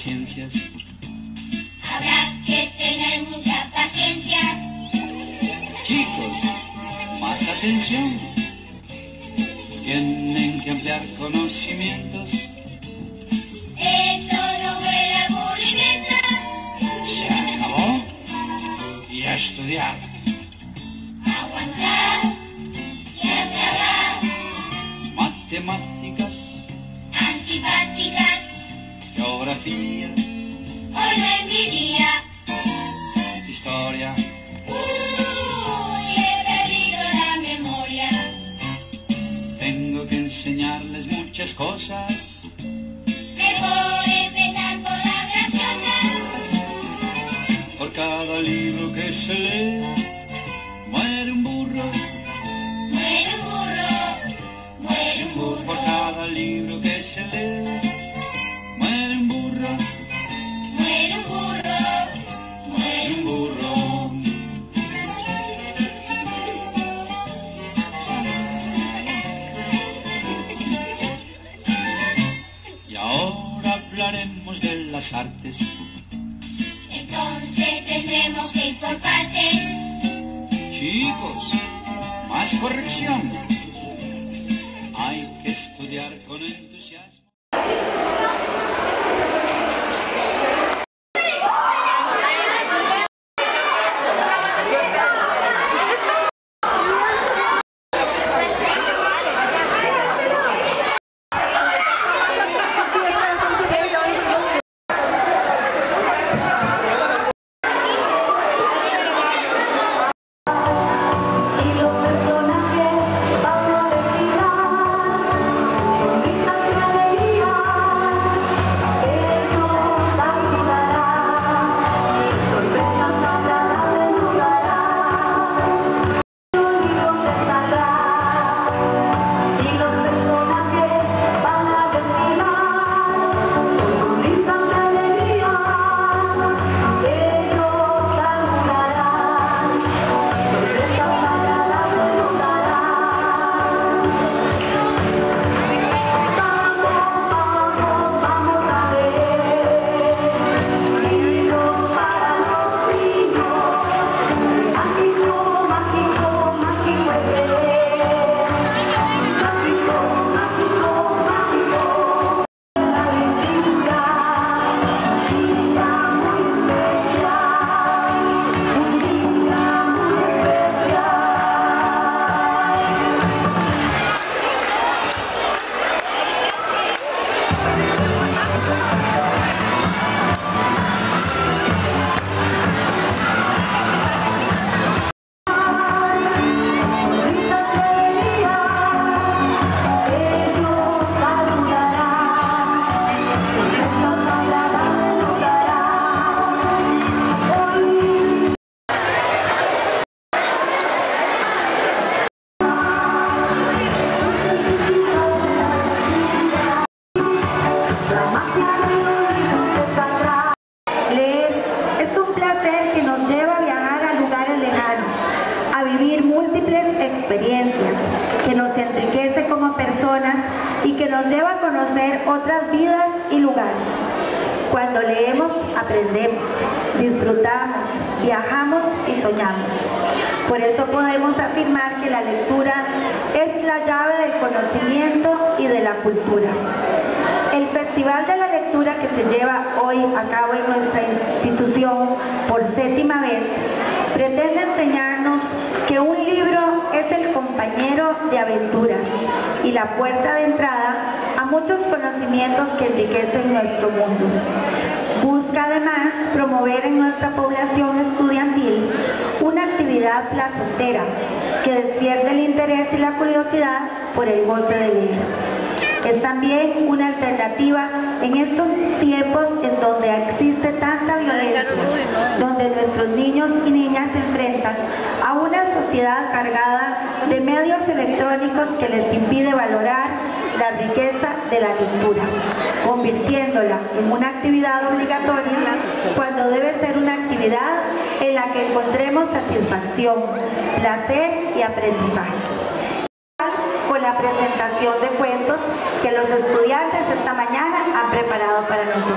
ciencias. Habrá que tener mucha paciencia. Chicos, más atención. Tienen que ampliar conocimientos. Eso no fue el aburrimiento. Se acabó. Y a estudiar. Aguantar y a tragar. Matemáticas, Antipáticas. Geografía, Hoy no es mi día. historia. Uy, he perdido la memoria. Tengo que enseñarles muchas cosas. Mejor las artes. Entonces tendremos que ir por partes. Chicos, más corrección. Hay que estudiar con entusiasmo. Cuando leemos, aprendemos, disfrutamos, viajamos y soñamos. Por eso podemos afirmar que la lectura es la llave del conocimiento y de la cultura. El Festival de la Lectura que se lleva hoy a cabo en nuestra institución por séptima vez pretende enseñarnos que un libro es el compañero de aventuras y la puerta de entrada a muchos conocimientos que enriquecen nuestro mundo. Busca además promover en nuestra población estudiantil una actividad placentera que despierte el interés y la curiosidad por el goce de leer. Es también una alternativa en estos tiempos en donde existe tanta violencia, donde nuestros niños y niñas se enfrentan a una sociedad cargada de medios electrónicos que les impide valorar la riqueza de la lectura, convirtiéndola en una actividad obligatoria cuando debe ser una actividad en la que encontremos satisfacción, placer y aprendizaje la presentación de cuentos que los estudiantes esta mañana han preparado para nosotros.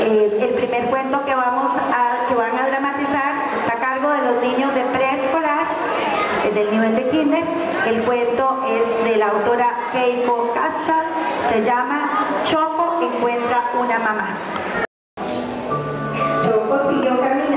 Eh, el primer cuento que, vamos a, que van a dramatizar está a cargo de los niños de preescolar, eh, del nivel de kinder. El cuento es de la autora Keiko Kasha, se llama Choco encuentra una mamá. Choco siguió camino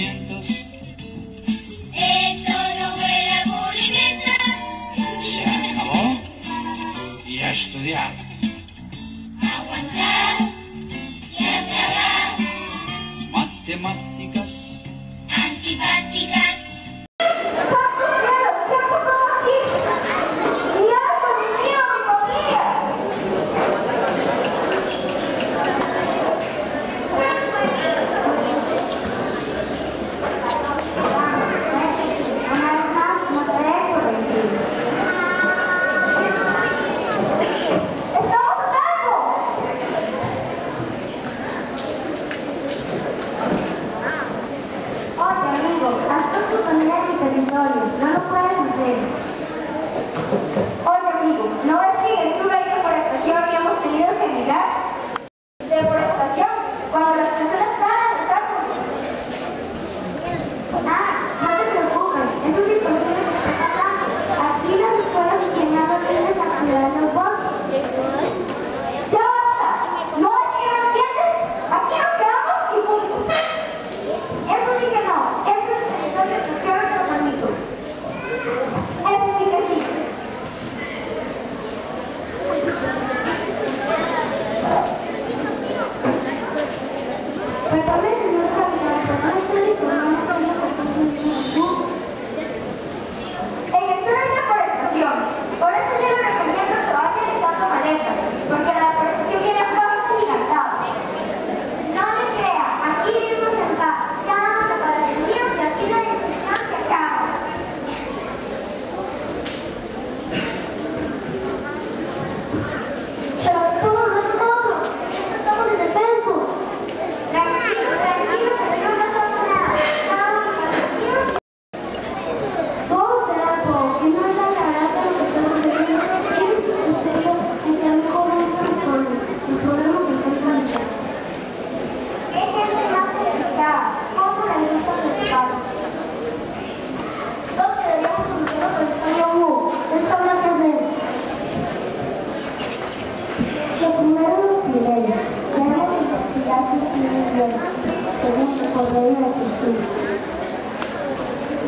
sentimientos. Eso no huele a aburrimiento. Se acabó y a estudiar. Aguantar y a tragar. Matemáticas. Antipáticas.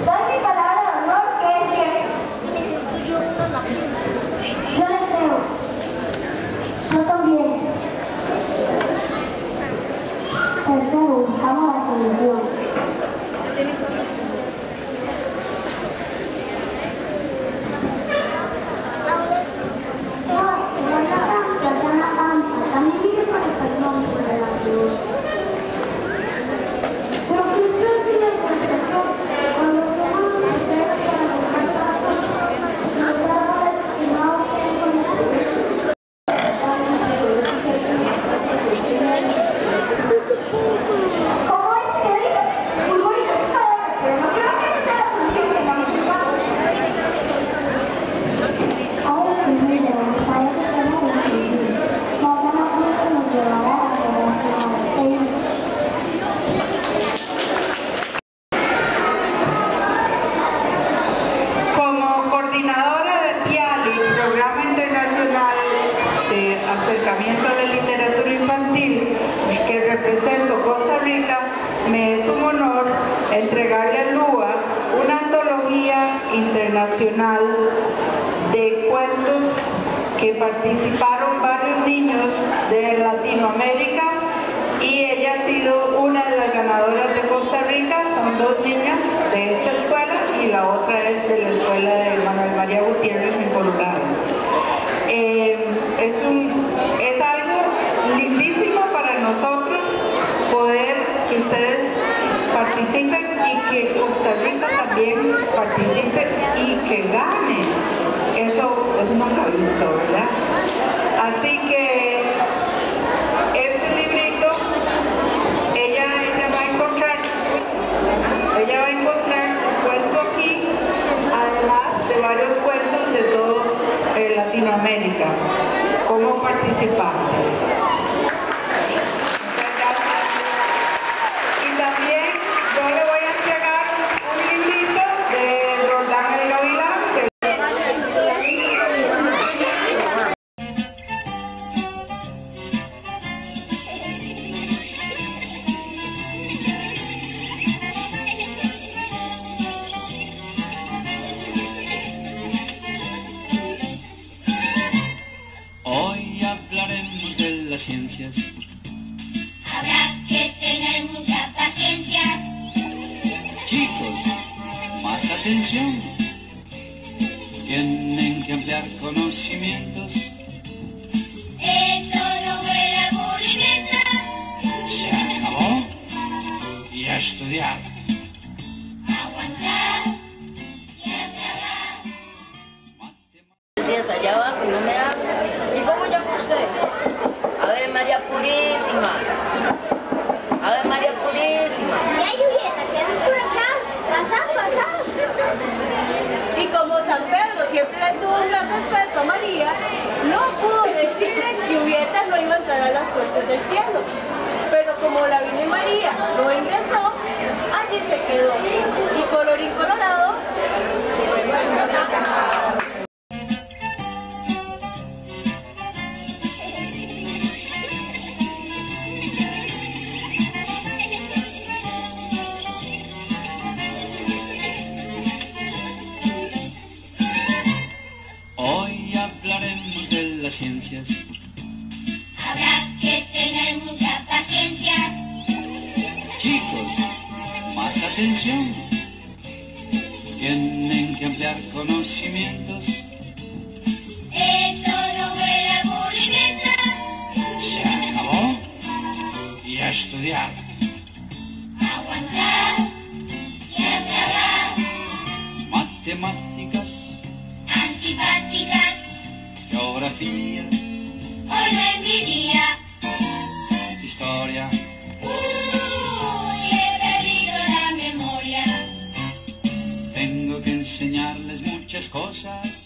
但是后来，我看见你没有？难道？他讨厌？但是，我怎么感觉？Que participaron varios niños de Latinoamérica y ella ha sido una de las ganadoras de Costa Rica, son dos niñas de esta escuela y la otra es de la escuela de Manuel María Gutiérrez en Colorado. Eh, es, es algo lindísimo para nosotros poder que ustedes participen y que Costa Rica también participe y que gane. Eso es nunca visto, ¿verdad? Así que este librito, ella, ella va a encontrar, ella va a encontrar un cuento aquí, además de varios cuentos de todo eh, Latinoamérica, como participantes. Chicos, más atención. Tienen que ampliar conocimientos. Eso no fue el aburrimiento. Se acabó. Y a estudiar. Las puertas del cielo. Pero como la Virgen María no ingresó, allí se quedó. Y colorín colorado, Tienen que ampliar conocimientos. Eso no fue el aburrimiento. Se acabó. Y a estudiar. Aguantar. Ya acabar. Matemáticas, Antipáticas. geografía, Hoy no es muchas cosas.